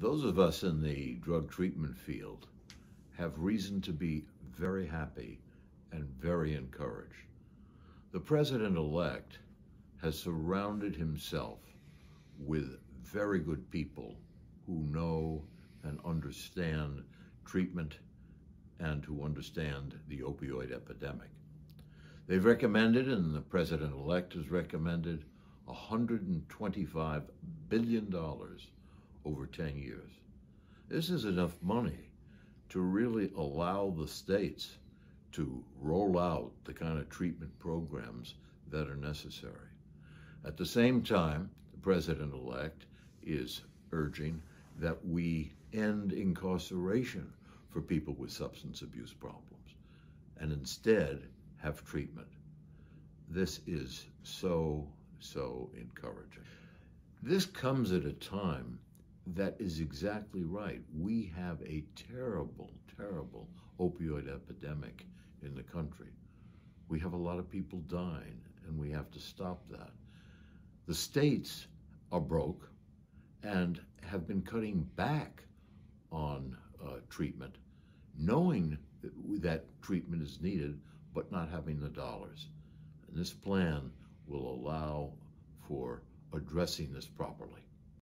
Those of us in the drug treatment field have reason to be very happy and very encouraged. The president elect has surrounded himself with very good people who know and understand treatment and who understand the opioid epidemic. They've recommended, and the president elect has recommended, $125 billion over 10 years. This is enough money to really allow the states to roll out the kind of treatment programs that are necessary. At the same time, the president elect is urging that we end incarceration for people with substance abuse problems and instead have treatment. This is so, so encouraging. This comes at a time that is exactly right. We have a terrible, terrible opioid epidemic in the country. We have a lot of people dying, and we have to stop that. The states are broke and have been cutting back on uh, treatment, knowing that, that treatment is needed, but not having the dollars. And this plan will allow for addressing this properly.